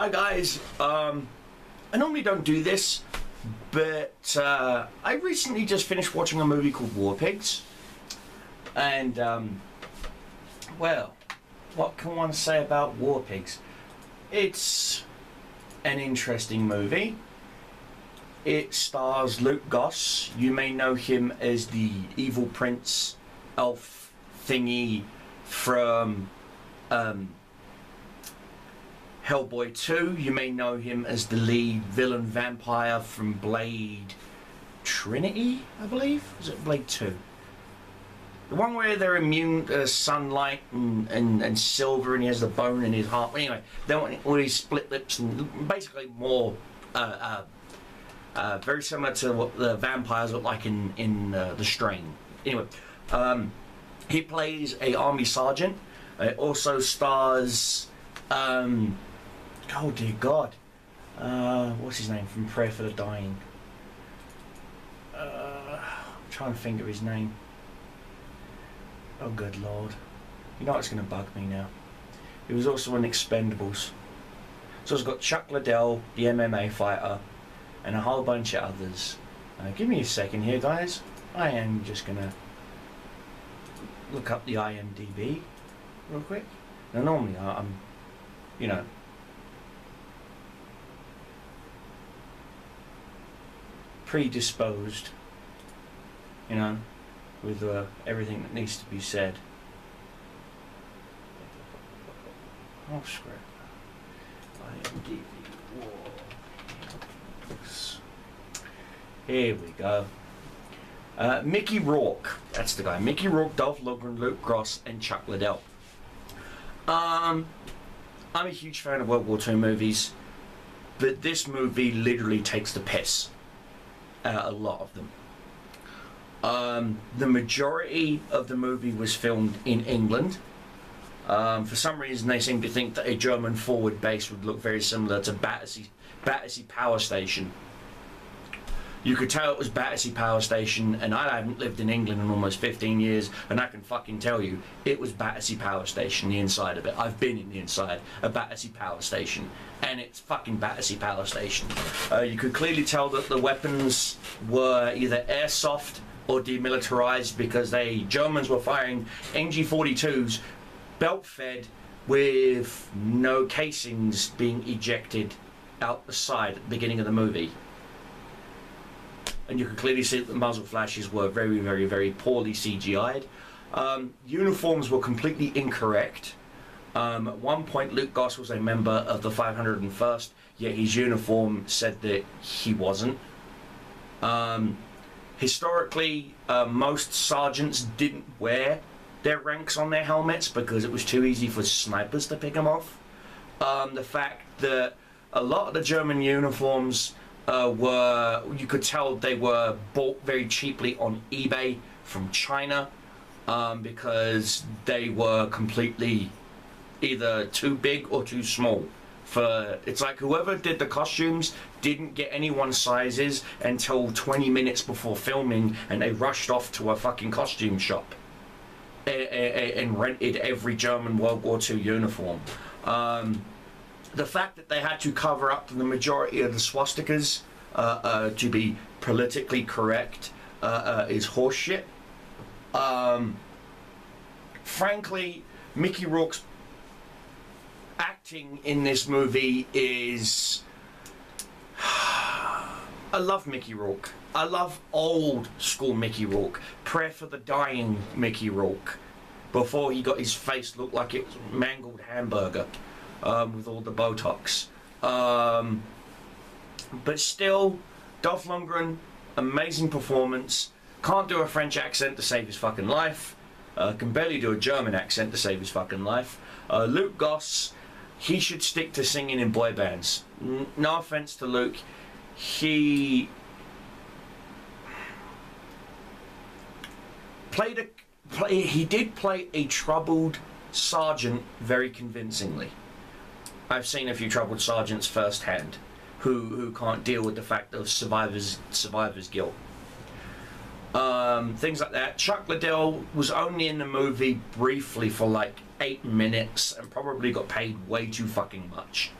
Hi guys, um, I normally don't do this, but uh, I recently just finished watching a movie called War Pigs, and um, well, what can one say about War Pigs? It's an interesting movie. It stars Luke Goss. You may know him as the evil prince elf thingy from um, Hellboy 2. You may know him as the lead villain vampire from Blade Trinity, I believe. Was it Blade 2? The one where they're immune to sunlight and, and, and silver and he has the bone in his heart. Anyway, they want all these split lips and basically more uh, uh, uh, very similar to what the vampires look like in, in uh, The Strain. Anyway, um, he plays a army sergeant. It also stars um, oh dear God, uh, what's his name from Prayer for the Dying? Uh, I'm trying to think of his name. Oh good Lord, you know what's going to bug me now. He was also in Expendables. So it's got Chuck Liddell, the MMA fighter, and a whole bunch of others. Uh, give me a second here, guys. I am just gonna look up the IMDb real quick. Now, normally I'm, you know, predisposed, you know, with uh, everything that needs to be said. Oh, screw. IMDb. Here we go. Uh, Mickey Rourke, that's the guy. Mickey Rourke, Dolph Lundgren, Luke Goss, and Chuck Liddell. Um, I'm a huge fan of World War II movies, but this movie literally takes the piss out a lot of them. Um, the majority of the movie was filmed in England. Um, for some reason, they seem to think that a German forward base would look very similar to Battersea, Battersea Power Station. You could tell it was Battersea Power Station, and I haven't lived in England in almost 15 years, and I can fucking tell you it was Battersea Power Station, the inside of it. I've been in the inside of Battersea Power Station, and it's fucking Battersea Power Station. Uh, you could clearly tell that the weapons were either airsoft or demilitarized because they Germans were firing MG42s, belt fed with no casings being ejected out the side at the beginning of the movie and you can clearly see that the muzzle flashes were very, very, very poorly CGI'd. Um, uniforms were completely incorrect. Um, at one point, Luke Goss was a member of the 501st, yet his uniform said that he wasn't. Um, historically, uh, most sergeants didn't wear their ranks on their helmets because it was too easy for snipers to pick them off. Um, the fact that a lot of the German uniforms uh, were you could tell they were bought very cheaply on eBay from China um, because they were completely either too big or too small. For it's like whoever did the costumes didn't get anyone's sizes until 20 minutes before filming, and they rushed off to a fucking costume shop a- a- a- and rented every German World War II uniform. Um, the fact that they had to cover up the majority of the swastikas uh, uh, to be politically correct uh, uh, is horseshit. Um, frankly, Mickey Rourke's acting in this movie is. I love Mickey Rourke. I love old school Mickey Rourke. Prayer for the Dying Mickey Rourke. Before he got his face looked like it was mangled hamburger um, with all the Botox. Um, but still, Dolph Lundgren, amazing performance. Can't do a French accent to save his fucking life. Uh, can barely do a German accent to save his fucking life. Uh, Luke Goss, he should stick to singing in boy bands. N- no offense to Luke, he played a play. He did play a troubled sergeant very convincingly. I've seen a few troubled sergeants firsthand who who can't deal with the fact of survivors survivors guilt. Um, things like that. Chuck Liddell was only in the movie briefly for like eight minutes and probably got paid way too fucking much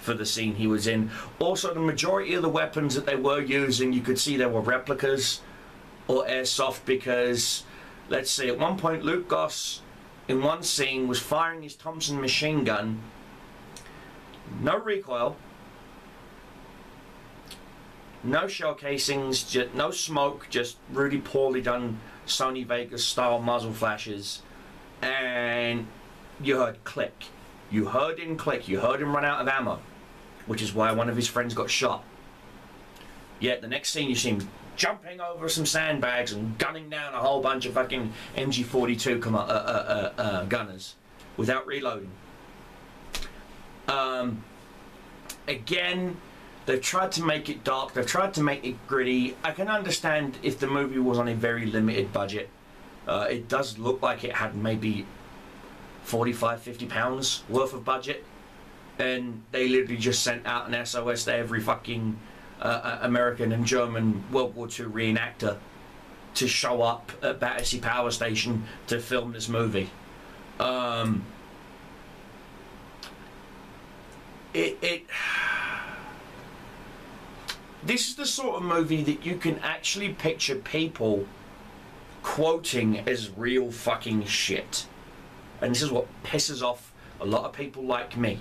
for the scene he was in. Also, the majority of the weapons that they were using, you could see they were replicas or airsoft because, let's see, at one point Luke Goss in one scene was firing his Thompson machine gun, no recoil, no shell casings, just, no smoke, just really poorly done Sony Vegas style muzzle flashes, and you heard click. You heard him click. You heard him run out of ammo, which is why one of his friends got shot. Yet the next scene you see him jumping over some sandbags and gunning down a whole bunch of fucking MG42 uh, uh, uh, uh, gunners without reloading. Um, again, they've tried to make it dark. They've tried to make it gritty. I can understand if the movie was on a very limited budget. Uh, it does look like it had maybe 45, 50 pounds worth of budget. And they literally just sent out an SOS to every fucking uh, uh, American and German World War II reenactor to show up at Battersea Power Station to film this movie. Um, it, it this is the sort of movie that you can actually picture people quoting as real fucking shit. And this is what pisses off a lot of people like me.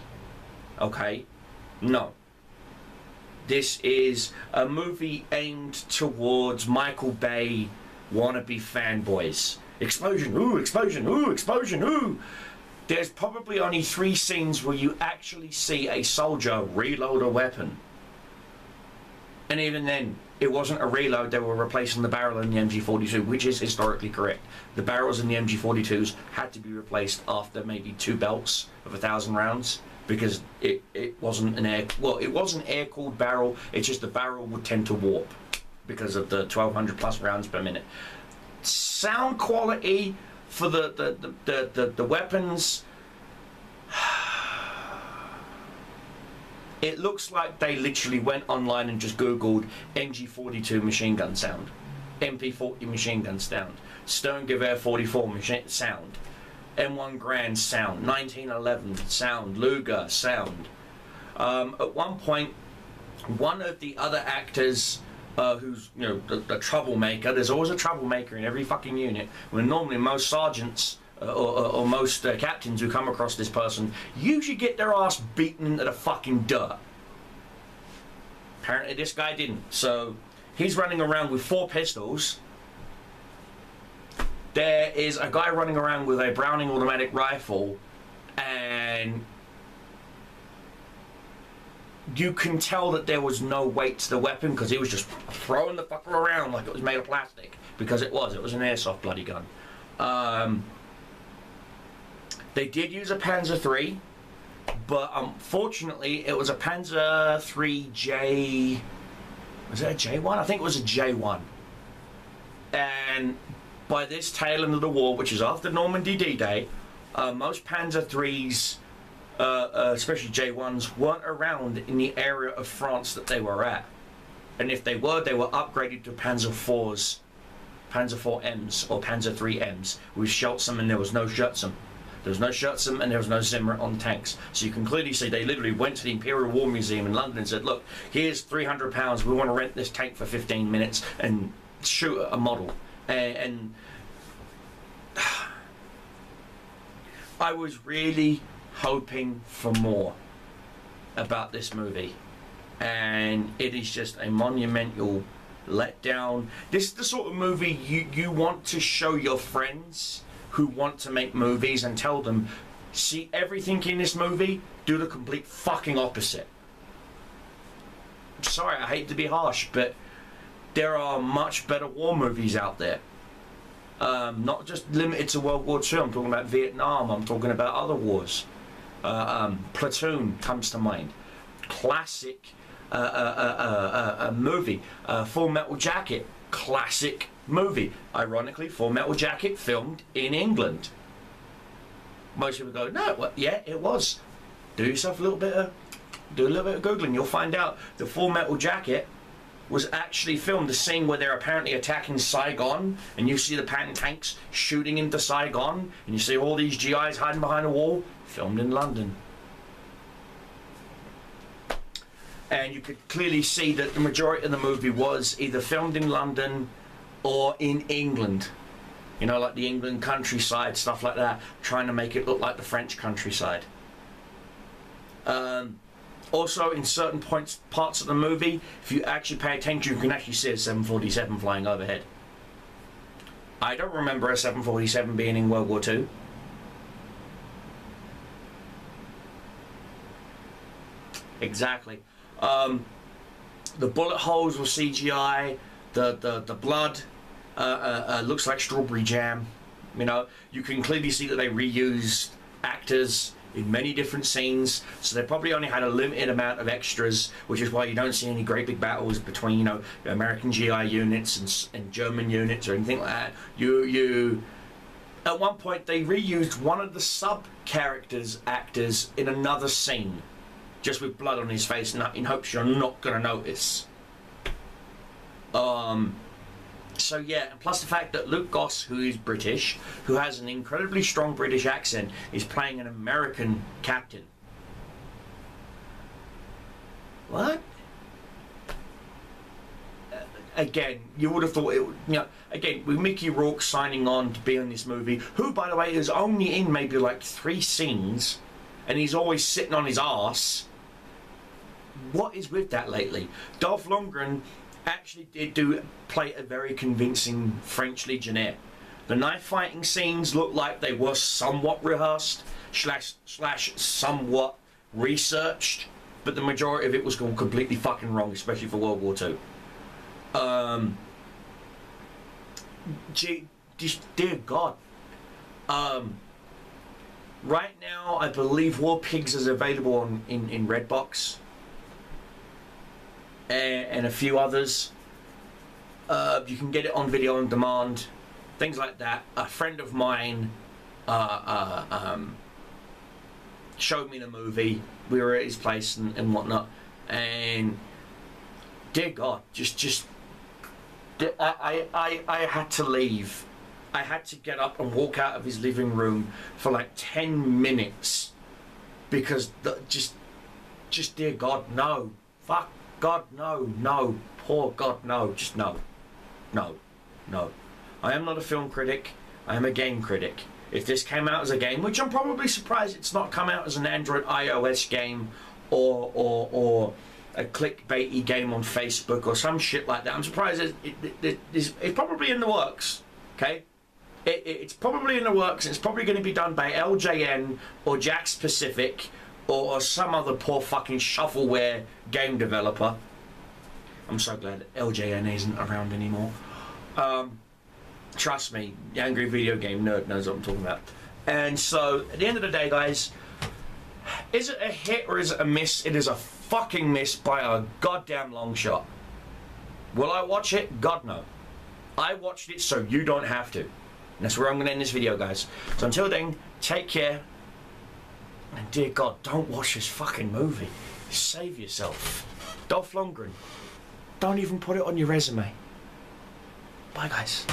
Okay? No. This is a movie aimed towards Michael Bay wannabe fanboys. Explosion, ooh, explosion, ooh, explosion, ooh. There's probably only three scenes where you actually see a soldier reload a weapon. And even then, it wasn't a reload, they were replacing the barrel in the MG42, which is historically correct. The barrels in the MG42s had to be replaced after maybe two belts of a thousand rounds because it, it wasn't an air, well, it was an air cooled barrel, it's just the barrel would tend to warp because of the 1200 plus rounds per minute. Sound quality for the, the, the, the, the, the weapons It looks like they literally went online and just Googled MG42 machine gun sound, MP40 machine gun sound, Sturmgewehr 44 machine sound, M1 Garand sound, 1911 sound, Luger sound. Um, at one point, one of the other actors uh, who's you know the, the, troublemaker. There's always a troublemaker in every fucking unit. When normally most sergeants uh, or, or, most uh, captains who come across this person usually get their ass beaten into the fucking dirt. Apparently this guy didn't. So he's running around with four pistols. There is a guy running around with a Browning automatic rifle and you can tell that there was no weight to the weapon because he was just throwing the fucker around like it was made of plastic because it was. It was an airsoft bloody gun. Um, they did use a Panzer III, but unfortunately it was a Panzer III J. Was it a J1? I think it was a J1. And by this tail end of the war, which is after Normandy D-Day, uh, most Panzer IIIs, uh, uh, especially J1s, weren't around in the area of France that they were at. And if they were, they were upgraded to Panzer IVs, Panzer IV-Ms or Panzer III-Ms with Scheltzer and there was no Schutzum. There was no Schutzum and there was no Zimmer on tanks. So you can clearly see they literally went to the Imperial War Museum in London and said, look, here's 300 pounds. We want to rent this tank for 15 minutes and shoot a model. And, and I was really hoping for more about this movie. And it is just a monumental letdown. This is the sort of movie you, you want to show your friends who want to make movies and tell them, see everything in this movie, do the complete fucking opposite. Sorry, I hate to be harsh, but there are much better war movies out there. Um, not just limited to World War II. I'm talking about Vietnam. I'm talking about other wars. Uh, um, Platoon comes to mind. Classic uh, uh, uh, uh, movie. Full Metal Jacket. Classic movie. Ironically, Full Metal Jacket filmed in England. Most people go, no, well, yeah, it was. Do yourself a little bit of, do a little bit of googling. You'll find out the Full Metal Jacket was actually filmed. The scene where they're apparently attacking Saigon, and you see the Patton tanks shooting into Saigon, and you see all these GIs hiding behind a wall. Filmed in London. and you could clearly see that the majority of the movie was either filmed in London or in England. You know, like the England countryside, stuff like that, trying to make it look like the French countryside. Um, also, in certain points, parts of the movie, if you actually pay attention, you can actually see a 747 flying overhead. I don't remember a 747 being in World War II. Exactly. Um, the bullet holes were CGI. The the the blood uh, uh, uh, looks like strawberry jam. You know, you can clearly see that they reused actors in many different scenes. So they probably only had a limited amount of extras, which is why you don't see any great big battles between you know American GI units and, and German units or anything like that. You you. At one point, they reused one of the sub characters actors in another scene just with blood on his face and in hopes you're not going to notice. Um, so yeah, plus the fact that Luke Goss, who is British, who has an incredibly strong British accent, is playing an American captain. What? Uh, again, you would have thought it would, you know, again, with Mickey Rourke signing on to be in this movie, who, by the way, is only in maybe like three scenes, and he's always sitting on his ass what is with that lately? Dolph Lundgren actually did do play a very convincing French Legionnaire. The knife fighting scenes looked like they were somewhat rehearsed slash slash somewhat researched, but the majority of it was all completely fucking wrong, especially for World War Two. Um, gee, just, dear God. Um, right now, I believe War Pigs is available on, in in Redbox and a few others. Uh, you can get it on video on demand, things like that. A friend of mine uh, uh, um, showed me the movie. We were at his place and, and whatnot, and dear God, just just I, I I had to leave. I had to get up and walk out of his living room for like ten minutes because the, just just dear God, no, fuck God, no, no. Poor God, no. Just no. No. No. I am not a film critic. I am a game critic. If this came out as a game, which I'm probably surprised it's not come out as an Android iOS game or or or a clickbaity game on Facebook or some shit like that. I'm surprised it, it, it, it's, it's, probably in the works. Okay, it's probably in the works. It's probably going to be done by LJN or Jakks Pacific or, some other poor fucking shovelware game developer. I'm so glad LJN isn't around anymore. Um, trust me, the angry video game nerd knows what I'm talking about. And so, at the end of the day, guys, is it a hit or is it a miss? It is a fucking miss by a goddamn long shot. Will I watch it? God no. I watched it so you don't have to. And that's where I'm going to end this video, guys. So until then, take care. And dear God, don't watch this fucking movie. Save yourself. Dolph Lundgren. Don't even put it on your resume. Bye, guys.